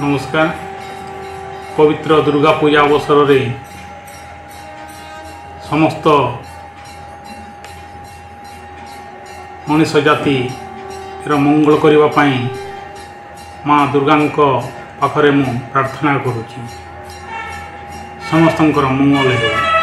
ନମସ୍କାର। ପବିତ୍ର ଦୁର୍ଗା ପୂଜା ଅବସରରେ ସମସ୍ତ ମଣିଷ ଜାତିର ମଙ୍ଗଳ କରିବା ପାଇଁ ମା ଦୁର୍ଗାଙ୍କ ପାଖରେ ମୁଁ ପ୍ରାର୍ଥନା କରୁଛି। ସମସ୍ତଙ୍କର ମଙ୍ଗଳ ହେଉ।